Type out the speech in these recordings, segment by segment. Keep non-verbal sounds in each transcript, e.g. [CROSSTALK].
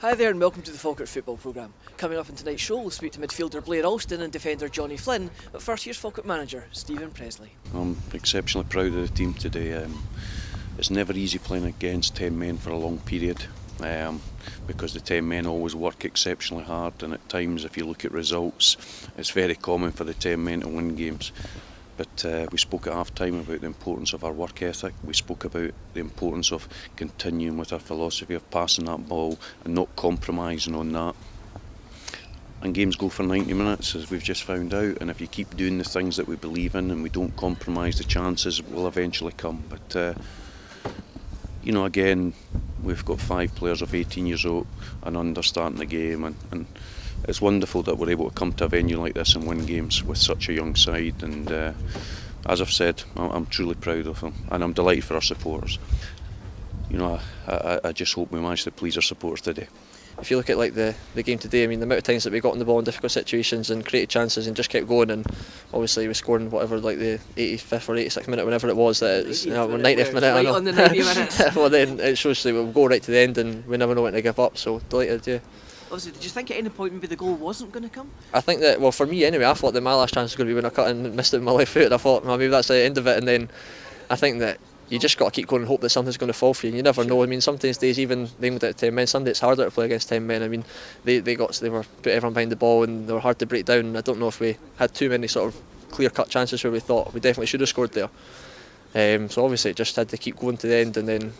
Hi there and welcome to the Falkirk Football Programme. Coming up in tonight's show, we'll speak to midfielder Blair Alston and defender Johnny Flynn. But first, here's Falkirk manager Steven Pressley. I'm exceptionally proud of the team today. Um, it's never easy playing against 10 men for a long period um, because the 10 men always work exceptionally hard, and at times, if you look at results, it's very common for the 10 men to win games. But uh, we spoke at half time about the importance of our work ethic. We spoke about the importance of continuing with our philosophy of passing that ball and not compromising on that. And games go for 90 minutes, as we've just found out. And if you keep doing the things that we believe in and we don't compromise, the chances will eventually come. But uh, you know, again, we've got five players of 18 years old and under starting the game, and, and it's wonderful that we're able to come to a venue like this and win games with such a young side. And uh, as I've said, I'm truly proud of them, and I'm delighted for our supporters. You know, I, I, I just hope we manage to please our supporters today if you look at like the, the game today, I mean the amount of times that we got on the ball in difficult situations and created chances and just kept going and obviously we scored whatever like the 85th or 86th minute, whenever it was that it was you know, 90th minute. Right on the 90 minutes. [LAUGHS] well then it shows that we'll go right to the end and we never know when to give up. So delighted, yeah. Obviously, did you think at any point maybe the goal wasn't going to come? I think that well for me anyway, I thought that my last chance was going to be when I cut and missed it with my left foot. I thought well, maybe that's the end of it, and then I think that you just got to keep going and hope that something's going to fall for you. You never know. I mean, sometimes days even they at ten men. Sunday it's harder to play against ten men. I mean, they, they got they were put everyone behind the ball and they were hard to break down. I don't know if we had too many sort of clear cut chances where we thought we definitely should have scored there. Um, so obviously it just had to keep going to the end and then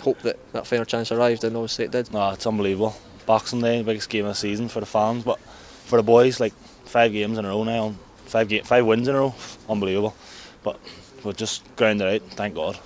hope that that final chance arrived and obviously it did. No, it's unbelievable. Boxing Day, biggest game of the season for the fans, but for the boys, like five games in a row now, five game, five wins in a row, unbelievable. But we'll just ground it out, thank God.